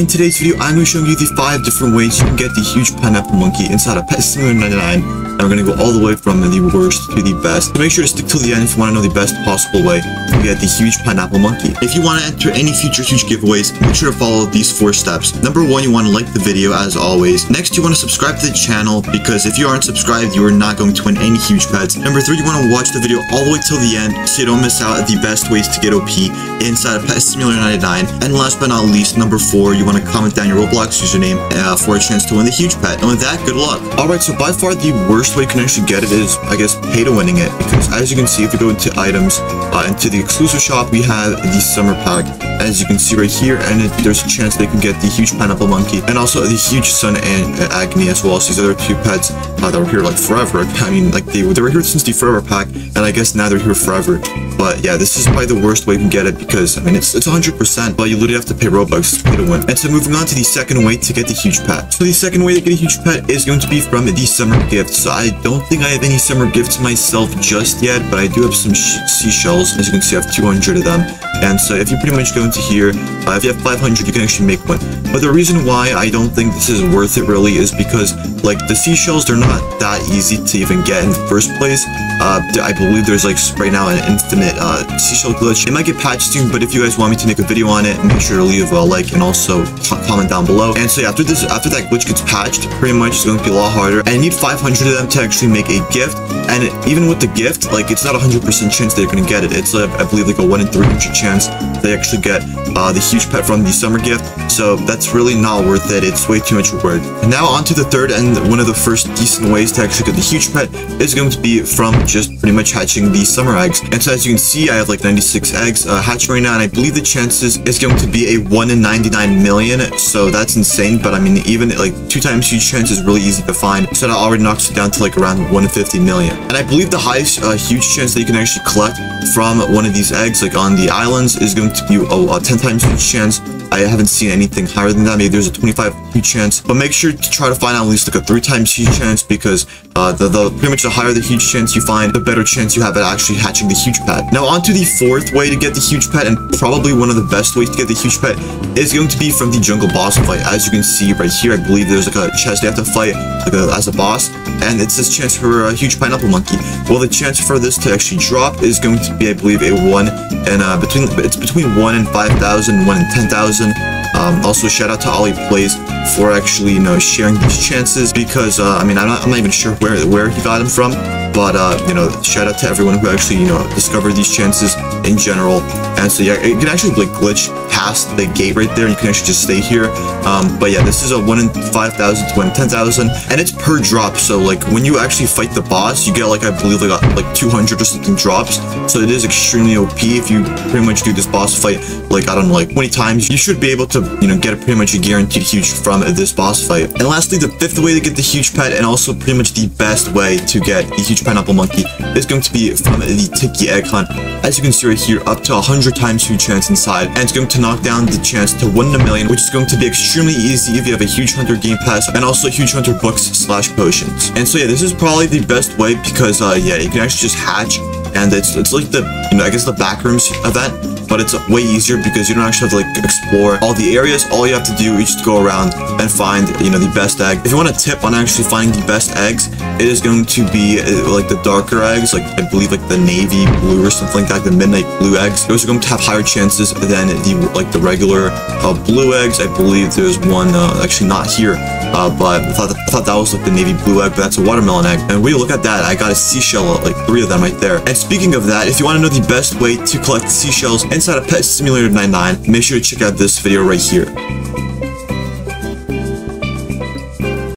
In today's video, I'm going to be showing you the 5 different ways you can get the huge pineapple monkey inside of Pet Simulator 99 and we're to go all the way from the worst to the best. So make sure to stick till the end if you want to know the best possible way to get the huge pineapple monkey. If you want to enter any future huge giveaways, make sure to follow these four steps. Number one, you want to like the video as always. Next, you want to subscribe to the channel because if you aren't subscribed, you are not going to win any huge pets. Number three, you want to watch the video all the way till the end so you don't miss out the best ways to get OP inside of Pet Simulator 99. And last but not least, number four, you want to comment down your Roblox username uh, for a chance to win the huge pet. And with that, good luck. Alright, so by far the worst way you can actually get it is, I guess, pay to winning it. Because as you can see, if you go into items, uh, into the exclusive shop, we have the summer pack. As you can see right here, and it, there's a chance they can get the huge pineapple monkey, and also the huge sun and uh, agony as well. So these other two pets uh, that were here like forever. I mean, like they, they were here since the forever pack, and I guess now they're here forever. But yeah, this is probably the worst way you can get it because, I mean, it's it's 100%, but you literally have to pay Robux to win. And so moving on to the second way to get the huge pet. So the second way to get a huge pet is going to be from the summer gift. So I don't think I have any summer gifts myself just yet, but I do have some seashells. As you can see, I have 200 of them. And so if you pretty much go into here, uh, if you have 500, you can actually make one. But the reason why I don't think this is worth it really is because like the seashells, they're not that easy to even get in the first place. Uh, I believe there's like right now an infinite uh, seashell glitch. It might get patched soon, but if you guys want me to make a video on it, make sure to leave a like and also comment down below. And so yeah, after this, after that glitch gets patched, pretty much it's going to be a lot harder. And you need 500 of them to actually make a gift. And even with the gift, like it's not a 100% chance they're going to get it. It's uh, I believe like a 1 in 300 chance against they actually get uh, the huge pet from the summer gift. So that's really not worth it. It's way too much reward. And now on to the third and one of the first decent ways to actually get the huge pet is going to be from just pretty much hatching the summer eggs. And so as you can see, I have like 96 eggs uh, hatching right now, and I believe the chances is going to be a 1 in 99 million. So that's insane. But I mean, even like two times huge chance is really easy to find. So that already knocks it down to like around 1 in 50 million. And I believe the highest uh, huge chance that you can actually collect from one of these eggs, like on the islands, is going to be a, a 10 times chance I haven't seen anything higher than that. Maybe there's a 25 huge chance, but make sure to try to find at least like a three times huge chance because uh, the, the pretty much the higher the huge chance you find, the better chance you have at actually hatching the huge pet. Now on to the fourth way to get the huge pet, and probably one of the best ways to get the huge pet is going to be from the jungle boss fight. As you can see right here, I believe there's like a chest you have to fight like a, as a boss, and it's this chance for a huge pineapple monkey. Well, the chance for this to actually drop is going to be, I believe, a one and uh, between it's between one and 5,000, one and 10,000 um, also, shout out to Ollie Plays for actually, you know, sharing these chances because, uh, I mean, I'm not, I'm not even sure where, where he got them from, but, uh, you know, shout out to everyone who actually, you know, discovered these chances in general. And so, yeah, you can actually, like, glitch past the gate right there. You can actually just stay here. Um, but yeah, this is a 1 in 5,000 to 1 in 10,000, and it's per drop. So, like, when you actually fight the boss, you get, like, I believe, like, like 200 or something drops. So it is extremely OP if you pretty much do this boss fight, like, I don't know, like 20 times. You should be able to, you know, get a pretty much a guaranteed huge from this boss fight. And lastly, the fifth way to get the huge pet, and also pretty much the best way to get the huge pineapple monkey, is going to be from the Tiki Egg Hunt. As you can see right here, up to 100 times huge chance inside, and it's going to knock down the chance to win a million, which is going to be extremely easy if you have a huge hunter game pass, and also huge hunter books slash potions. And so yeah, this is probably the best way because uh, yeah, you can actually just hatch and it's it's like the you know I guess the backrooms event but it's way easier because you don't actually have to like explore all the areas. All you have to do is just go around and find you know the best egg. If you want a tip on actually finding the best eggs it is going to be uh, like the darker eggs like I believe like the navy blue or something like that the midnight blue eggs. Those are going to have higher chances than the like the regular uh, blue eggs. I believe there's one uh, actually not here uh, but I thought, thought that was like the navy blue egg, but that's a watermelon egg. And when you look at that, I got a seashell, like three of them right there. And speaking of that, if you want to know the best way to collect seashells inside of Pet Simulator 99, make sure to check out this video right here.